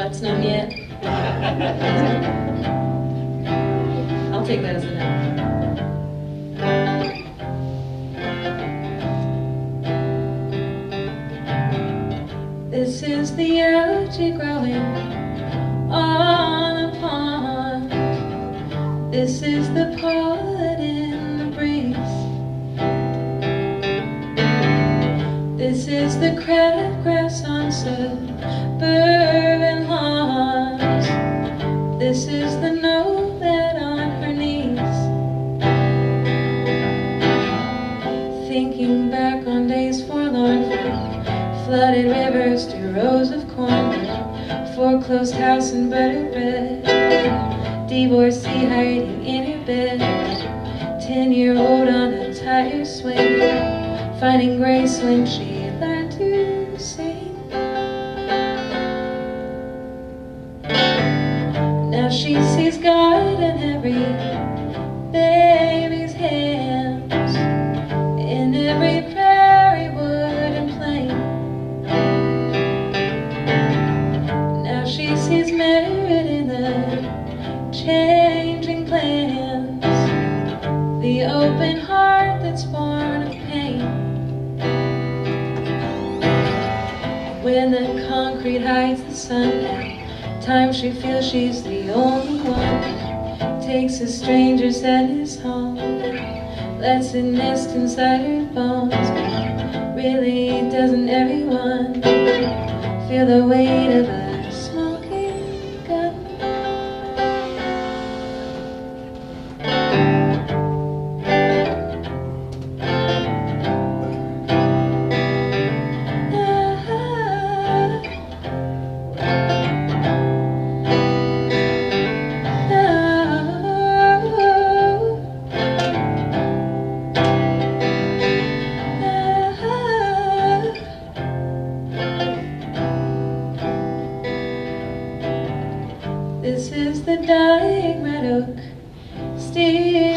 butt's numb yet. I'll take that as a no. This is the algae growing on the pond. This is the pollen in the breeze. This is the crabgrass on suburban This is the note that on her knees. Thinking back on days forlorn flooded rivers to rows of corn, foreclosed house and buttered bread, divorcee hiding in her bed, ten-year-old on a tire swing, finding grace when she she sees God in every baby's hands, in every prairie wood and plain. Now she sees merit in the changing plans, the open heart that's born of pain. When the concrete hides the sun, at times she feels she's the only one. Takes a stranger's his home, lets it nest inside her bones. Really, doesn't everyone feel the weight of a This is the dying red oak, steeped